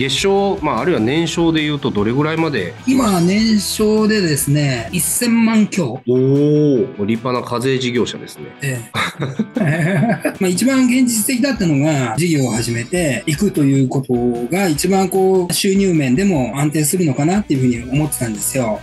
月賞、まあ、あるいは年商でいうとどれぐらいまで？今、年商でですね、1000万強。おお立派な課税事業者ですねええ まあ一番現実的だったのが事業を始めていくということが一番こう収入面でも安定するのかなっていうふうに思ってたんですよ。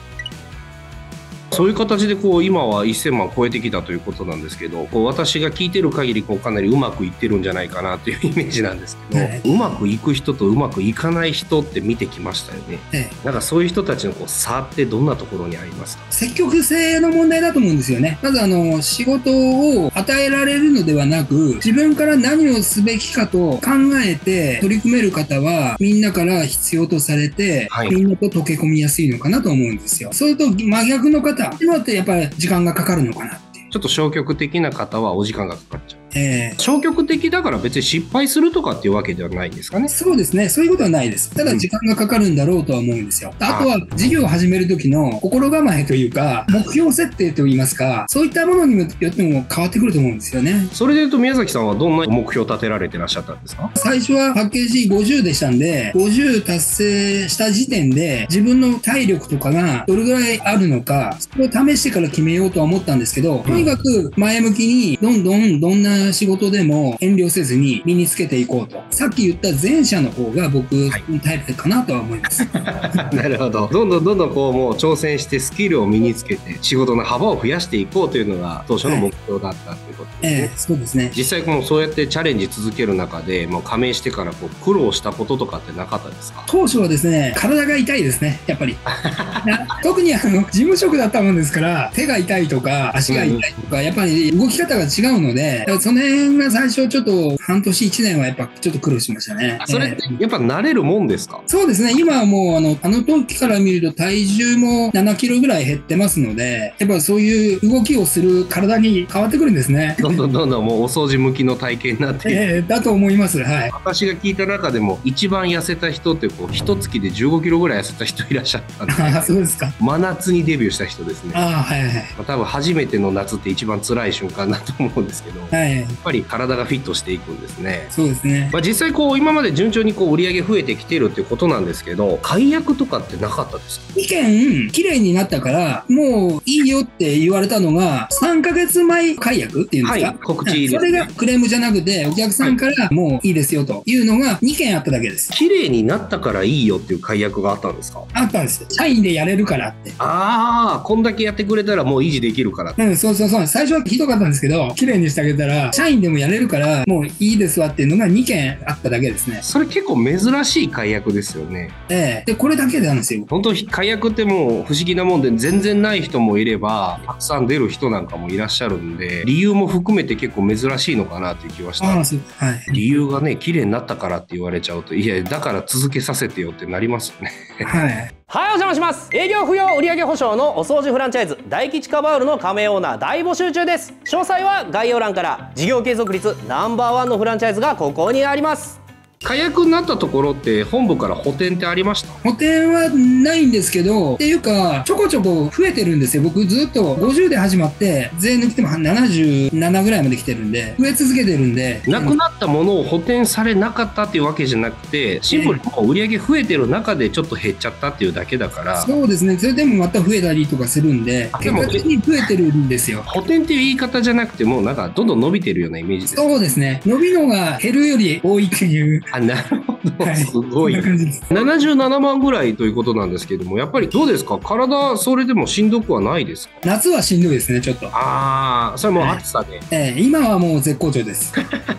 そういう形でこう今は1000万超えてきたということなんですけどこう私が聞いてる限りこうかなりうまくいってるんじゃないかなというイメージなんですけど、は うまくいく人とうまくいかない人って見てきましたよね。ええ。なんかそういう人たちのこう差ってどんなところにありますか？積極性の問題だと思うんですよね。まずあの仕事を与えられるのではなく自分から何をすべきかと考えて取り組める方はみんなから必要とされて、はい。みんなと溶け込みやすいのかなと思うんですよ。それと真逆の方今ってやっぱり時間がかかるのかなって。ちょっと消極的な方はお時間がかかっちゃうええ消極的だから別に失敗するとかっていうわけではないんですかねそうですね。そういうことはないです。ただ時間がかかるんだろうとは思うんですよ。あとは事業を始める時の心構えというか、目標設定といいますか、そういったものによっても変わってくると思うんですよね。それでいうと宮崎さんはどんな目標を立てられてらっしゃったんですか？最初はパッケージ50でしたんで、50達成した時点で自分の体力とかがどれぐらいあるのか、それを試してから決めようとは思ったんですけど、とにかく前向きにどんどんどんな仕事でも遠慮せずに身につけていこうと。さっき言った前者の方が僕のタイプかなとは思います。なるほどどんどんどんどんこうもう挑戦してスキルを身につけて仕事の幅を増やしていこうというのが当初の目標だったということですね、ええそうですね。実際このそうやってチャレンジ続ける中でもう加盟してからこう苦労したこととかってなかったですか？当初はですね、体が痛いですね、やっぱり。な 特にあの、事務職だったもんですから、手が痛いとか、足が痛いとか、やっぱり動き方が違うので、その辺が最初ちょっと、半年1年はやっぱちょっと苦労しましたね。それっええてやっぱ慣れるもんですか？そうですね、今はもうあの、あの時から見ると体重も7キロぐらい減ってますので、やっぱそういう動きをする体に変わってくるんですね。どんどんどんどんもうお掃除向きの体型になって ええだと思います。はい。私が聞いた中でも一番痩せた人ってこう一月で15キロぐらい痩せた人いらっしゃったんであ あ、そうですか。真夏にデビューした人ですね、まああ、はいはい。あ、多分初めての夏って一番辛い瞬間だと思うんですけどやはい。っぱり体がフィットしていくんですね。そうですね。まあ、実際こう今まで順調にこう売り上げ増えてきてるっていうことなんですけど解約とかってなかったですか？意見綺麗になったからもういいよって言われたのが3ヶ月前解約っていうんですか、はい告知ね。それがクレームじゃなくてお客さんからもういいですよというのが2件あっただけです。綺麗になったからいいよっていう解約があったんですか？あったんです社員でやれるからって。ああこんだけやってくれたらもう維持できるから。うん、そうそうそう。最初はひどかったんですけど、綺麗にしてあげたら、社員でもやれるから、もういいですわっていうのが2件あっただけですね。それ結構珍しい解約ですよねええで、これだけなんですよ。本当解約ってもう不思議なもんで全然ない人もいればたくさん出る人なんかもいらっしゃるんで理由も含めて結構珍しいのかなっていう気はしたああ、そう。はい。理由がね綺麗になったからって言われちゃうといやだから続けさせてよってなりますよねはい。はいお邪魔します。営業不要売上保証のお掃除フランチャイズ大吉カバールの加盟オーナー大募集中です。詳細は概要欄から。事業継続率ナンバーワンのフランチャイズがここにあります。解約になったところって本部から補填ってありました？補填はないんですけど、っていうか、ちょこちょこ増えてるんですよ。僕ずっと50で始まって、税抜きでも77ぐらいまで来てるんで、増え続けてるんで。なくなったものを補填されなかったっていうわけじゃなくてシンプルに売り上げ増えてる中でちょっと減っちゃったっていうだけだからそうですね。それでもまた増えたりとかするんで、結果的に増えてるんですよ。補填っていう言い方じゃなくてもうなんかどんどん伸びてるようなイメージですそうですね。伸びのが減るより多いっていう。あなるほ、はい。すごい。そんな感じです。77万ぐらいということなんですけどもやっぱりどうですか？体それでもしんどくはないですか？夏はしんどいですね、ちょっと。ああそれもう暑さで。えー今はもう絶好調です。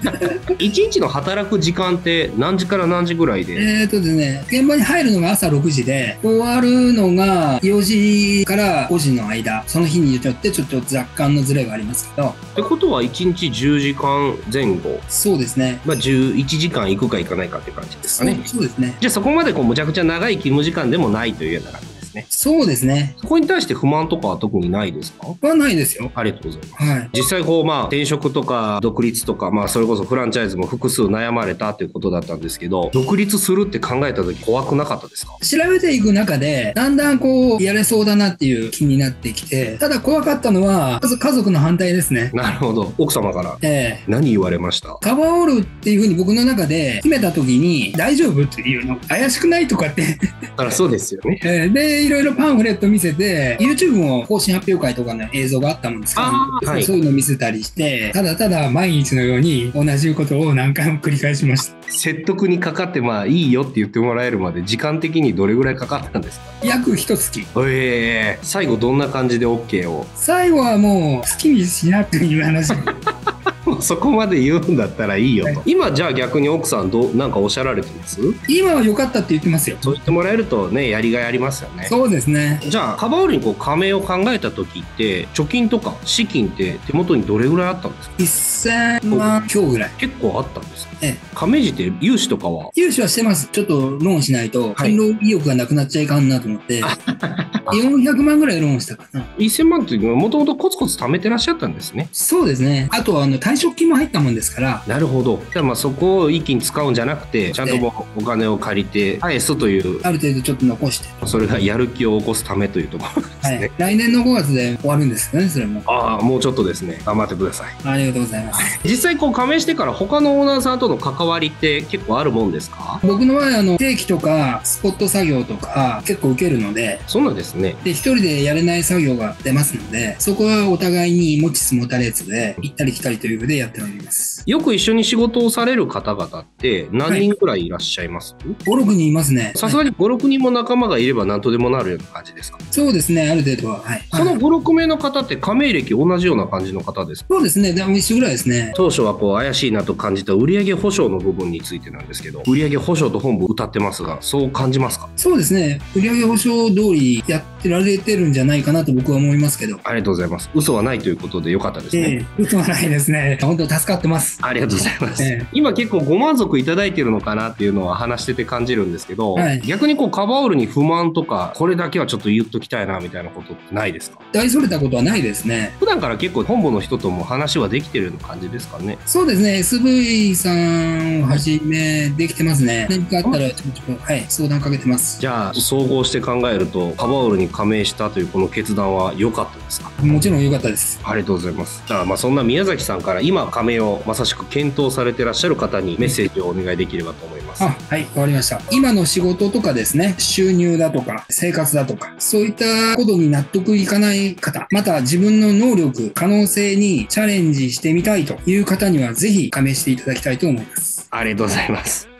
一日の働く時間って何時から何時ぐらいで、えーとですね、現場に入るのが朝6時で、終わるのが4時から5時の間、その日によってちょっと若干のズレがありますけど、ってことは1日10時間前後、そうですね。まあ、11時間行くか行かないかって感じですかねそうですね。じゃあそこまでこうむちゃくちゃ長い勤務時間でもないというような感ね。そうですね。そこに対して不満とかは特にないですか？はないですよ。ありがとうございます。はい。実際こうまあ転職とか独立とかまあそれこそフランチャイズも複数悩まれたということだったんですけど独立するって考えた時怖くなかったですか？調べていく中で、だんだんこう、やれそうだなっていう気になってきて、ただ怖かったのは、まず家族の反対ですね。なるほど奥様からええ何言われました？カバーオールっていうふうに僕の中で決めた時に、大丈夫っていうの、怪しくないとかってあらそうですよね えーで、いろいろパンフレット見せて、YouTube も更新発表会とかの映像があったもんですから、はいそういうの見せたりして、ただただ毎日のように同じことを何回も繰り返しました。説得にかかってまあいいよって言ってもらえるまで時間的にどれぐらいかかったんですか？約一月。ええ最後どんな感じで OK を？最後はもう好きにしなっていう話。そこまで言うんだったらいいよと、はい今じゃあ逆に奥さんどうなんかおっしゃられてます？今は良かったって言ってますよ。そう言ってもらえるとねやりがいありますよねそうですね。じゃあカバーオールにこう加盟を考えた時って貯金とか資金って手元にどれぐらいあったんですか？1000万強ぐらい。結構あったんですか？ええ加盟時って融資とかは？融資はしてます。ちょっとローンしないと、はい勤労意欲がなくなっちゃいかんなと思って、400万ぐらいローンしたかな。1000万っていうのはもともとコツコツ貯めてらっしゃったんですねそうですね。あとはあの退職金も入ったもんですから、なるほど。じゃあまあそこを一気に使うんじゃなくてちゃんともうお金を借りて返すという。ある程度ちょっと残して、それがやる気を起こすためというところですね、はい、来年の5月で終わるんですよね、それも。ああもうちょっとですね。頑張ってください。ありがとうございます。実際こう加盟してから他のオーナーさんとの関わりって結構あるもんですか？僕の場合、あの、定期とか、スポット作業とか、結構受けるので、そうなんですね。で、一人でやれない作業が出ますので、そこはお互いに持ちつ持たれつで、行ったり来たりというふうでやっております。よく一緒に仕事をされる方々って何人くらいいらっしゃいます？5、6人いますね。さすがに5、6人も仲間がいれば何とでもなるような感じですか？そうですね、ある程度は。はい。その5、6名の方って加盟歴同じような感じの方ですか？そうですね、でも一緒ぐらいですね。当初はこう怪しいなと感じた売上保証の部分についてなんですけど売上保証と本部歌ってますがそう感じますか？そうですね、売上保証通りやってられてるんじゃないかなと僕は思いますけど。ありがとうございます嘘はないということでよかったですね、ええ、嘘はないですね。本当助かってます。ありがとうございます、ええ今結構ご満足いただいてるのかなっていうのは話してて感じるんですけど、はい逆にこうカバーオールに不満とかこれだけはちょっと言っときたいなみたいなことってないですか？大それたことはないですね。普段から結構本部の人とも話はできてるような感じですかね？そうですね、SV さんをはじめできてますね。何かあったらちょこちょこ、はい、相談かけてます。じゃあ総合して考えるとカバーオールに加盟したというこの決断は良かったですかもちろん良かったです。ありがとうございます。じゃあ、まあ、そんな宮崎さんから今、加盟をまさしく検討されてらっしゃる方にメッセージをお願いできればと思います。あ、はい、わかりました。今の仕事とかですね、収入だとか、生活だとか、そういったことに納得いかない方、また自分の能力、可能性にチャレンジしてみたいという方には、ぜひ加盟していただきたいと思います。ありがとうございます。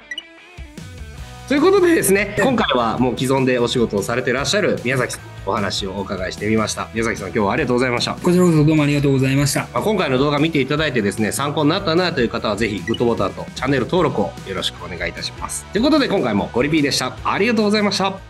ということでですね、今回はもう既存でお仕事をされてらっしゃる宮崎さんにお話をお伺いしてみました。宮崎さん、今日はありがとうございました。こちらこそどうもありがとうございました。まあ、今回の動画見ていただいてですね、参考になったなという方はぜひグッドボタンとチャンネル登録をよろしくお願いいたします。ということで今回もゴリピーでした。ありがとうございました。